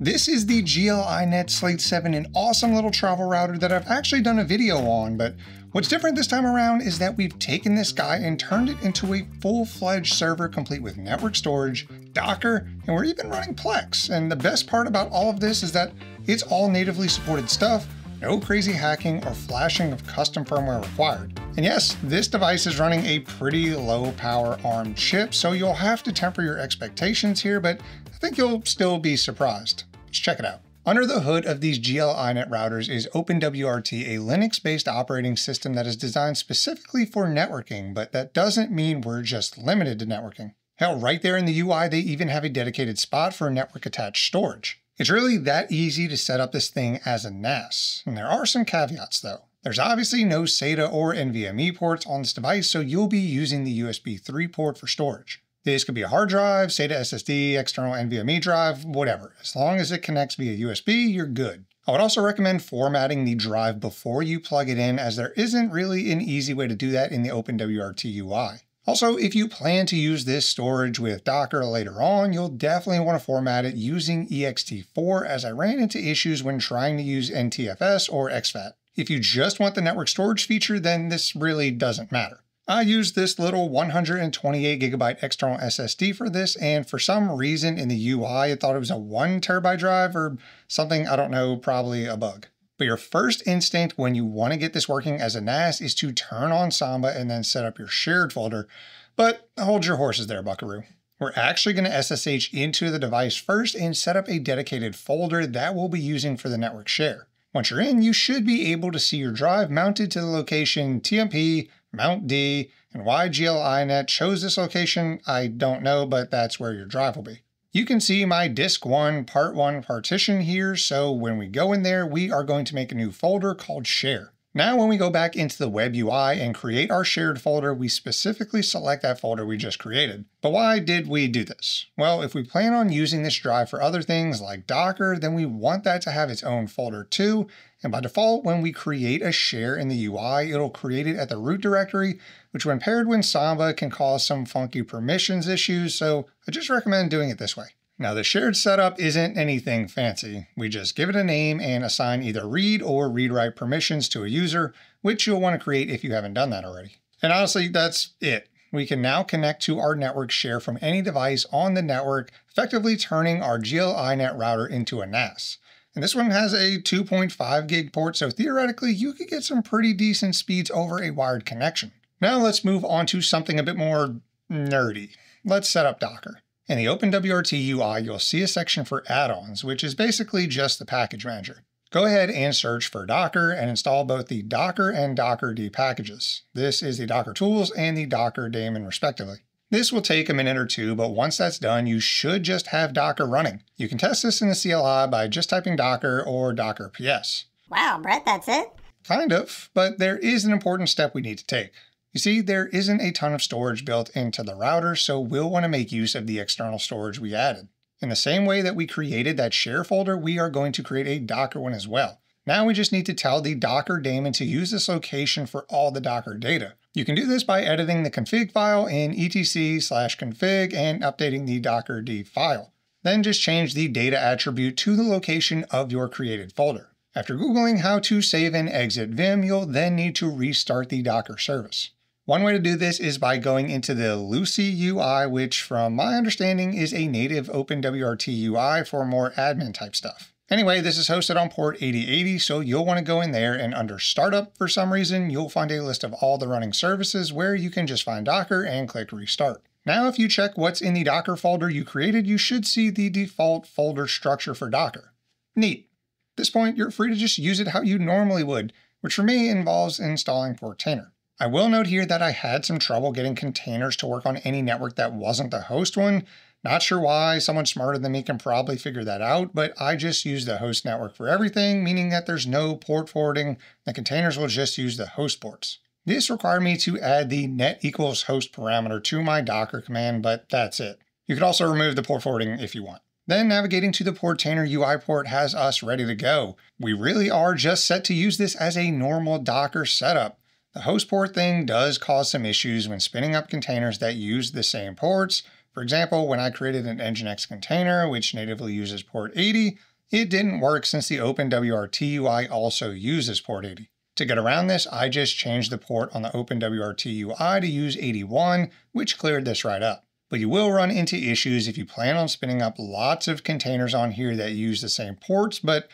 This is the GL.iNet Slate 7, an awesome little travel router that I've actually done a video on, but what's different this time around is that we've taken this guy and turned it into a full-fledged server complete with network storage, Docker, and we're even running Plex. And the best part about all of this is that it's all natively supported stuff, no crazy hacking or flashing of custom firmware required. And yes, this device is running a pretty low power ARM chip, so you'll have to temper your expectations here, but I think you'll still be surprised. Let's check it out. Under the hood of these GL.iNet routers is OpenWRT, a Linux-based operating system that is designed specifically for networking, but that doesn't mean we're just limited to networking. Hell, right there in the UI, they even have a dedicated spot for network-attached storage. It's really that easy to set up this thing as a NAS, and there are some caveats though. There's obviously no SATA or NVMe ports on this device, so you'll be using the USB 3 port for storage. This could be a hard drive, SATA SSD, external NVMe drive, whatever. As long as it connects via USB, you're good. I would also recommend formatting the drive before you plug it in as there isn't really an easy way to do that in the OpenWRT UI. Also, if you plan to use this storage with Docker later on, you'll definitely want to format it using ext4 as I ran into issues when trying to use NTFS or exFAT. If you just want the network storage feature, then this really doesn't matter. I used this little 128 gigabyte external SSD for this, and for some reason in the UI, it thought it was a one terabyte drive or something, I don't know, probably a bug. But your first instinct when you want to get this working as a NAS is to turn on Samba and then set up your shared folder. But hold your horses there, buckaroo. We're actually going to SSH into the device first and set up a dedicated folder that we'll be using for the network share. Once you're in, you should be able to see your drive mounted to the location TMP Mount D, and why GL.iNet chose this location, I don't know, but that's where your drive will be. You can see my disk 1 part 1 partition here, so when we go in there, we are going to make a new folder called share. Now when we go back into the web UI and create our shared folder, we specifically select that folder we just created. But why did we do this? Well, if we plan on using this drive for other things like Docker, then we want that to have its own folder too. And by default, when we create a share in the UI, it'll create it at the root directory, which when paired with Samba can cause some funky permissions issues, so I just recommend doing it this way. Now the shared setup isn't anything fancy. We just give it a name and assign either read or read write permissions to a user, which you'll want to create if you haven't done that already. And honestly, that's it. We can now connect to our network share from any device on the network, effectively turning our GL.iNet router into a NAS. And this one has a 2.5 gig port, so theoretically you could get some pretty decent speeds over a wired connection. Now let's move on to something a bit more nerdy. Let's set up Docker. In the OpenWRT UI, you'll see a section for add-ons, which is basically just the package manager. Go ahead and search for Docker and install both the Docker and Dockerd packages. This is the Docker Tools and the Docker daemon respectively. This will take a minute or two, but once that's done, you should just have Docker running. You can test this in the CLI by just typing Docker or Docker PS. Wow, Brett, that's it? Kind of, but there is an important step we need to take. You see, there isn't a ton of storage built into the router, so we'll want to make use of the external storage we added. In the same way that we created that share folder, we are going to create a Docker one as well. Now we just need to tell the Docker daemon to use this location for all the Docker data. You can do this by editing the config file in etc slash config and updating the dockerd file. Then just change the data attribute to the location of your created folder. After Googling how to save and exit Vim, you'll then need to restart the Docker service. One way to do this is by going into the LuCI UI, which from my understanding is a native OpenWRT UI for more admin type stuff. Anyway, this is hosted on port 8080, so you'll want to go in there and under startup for some reason, you'll find a list of all the running services where you can just find Docker and click restart. Now, if you check what's in the Docker folder you created, you should see the default folder structure for Docker. Neat. At this point, you're free to just use it how you normally would, which for me involves installing Portainer. I will note here that I had some trouble getting containers to work on any network that wasn't the host one. Not sure why, someone smarter than me can probably figure that out, but I just use the host network for everything, meaning that there's no port forwarding, the containers will just use the host ports. This required me to add the net equals host parameter to my Docker command, but that's it. You could also remove the port forwarding if you want. Then navigating to the Portainer UI port has us ready to go. We really are just set to use this as a normal Docker setup. The host port thing does cause some issues when spinning up containers that use the same ports. For example, when I created an Nginx container, which natively uses port 80, it didn't work since the OpenWRT UI also uses port 80. To get around this, I just changed the port on the OpenWRT UI to use 81, which cleared this right up. But you will run into issues if you plan on spinning up lots of containers on here that use the same ports, but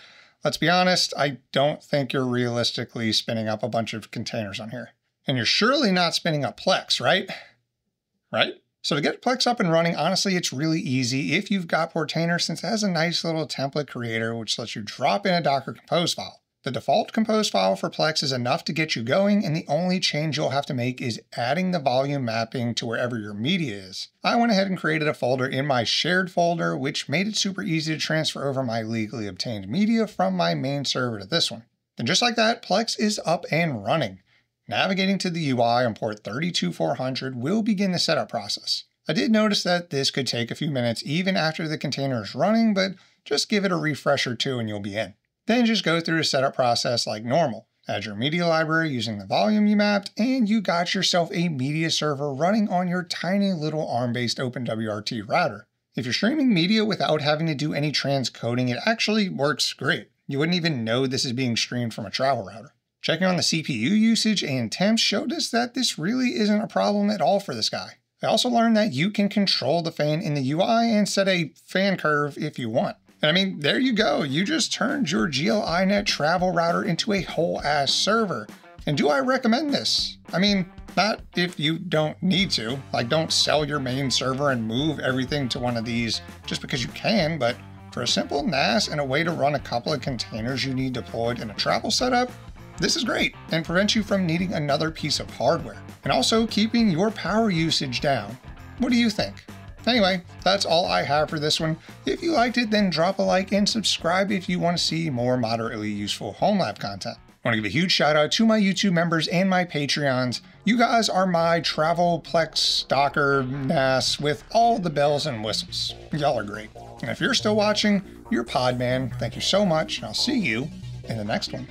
let's be honest, I don't think you're realistically spinning up a bunch of containers on here. And you're surely not spinning up Plex, right? Right? So to get Plex up and running, honestly, it's really easy if you've got Portainer since it has a nice little template creator which lets you drop in a Docker Compose file. The default compose file for Plex is enough to get you going, and the only change you'll have to make is adding the volume mapping to wherever your media is. I went ahead and created a folder in my shared folder, which made it super easy to transfer over my legally obtained media from my main server to this one. Then just like that, Plex is up and running. Navigating to the UI on port 32400 will begin the setup process. I did notice that this could take a few minutes even after the container is running, but just give it a refresh or two and you'll be in. Then just go through the setup process like normal. Add your media library using the volume you mapped, and you got yourself a media server running on your tiny little ARM-based OpenWRT router. If you're streaming media without having to do any transcoding, it actually works great. You wouldn't even know this is being streamed from a travel router. Checking on the CPU usage and temps showed us that this really isn't a problem at all for this guy. I also learned that you can control the fan in the UI and set a fan curve if you want. And I mean, there you go. You just turned your GL.iNet travel router into a whole ass server. And do I recommend this? I mean, not if you don't need to. Like, don't sell your main server and move everything to one of these just because you can, but for a simple NAS and a way to run a couple of containers you need deployed in a travel setup, this is great and prevents you from needing another piece of hardware, and also keeping your power usage down. What do you think? Anyway, that's all I have for this one. If you liked it, then drop a like and subscribe if you want to see more moderately useful home lab content. I want to give a huge shout out to my YouTube members and my Patreons. You guys are my travel plex docker NAS with all the bells and whistles. Y'all are great. And if you're still watching, you're Podman. Thank you so much, and I'll see you in the next one.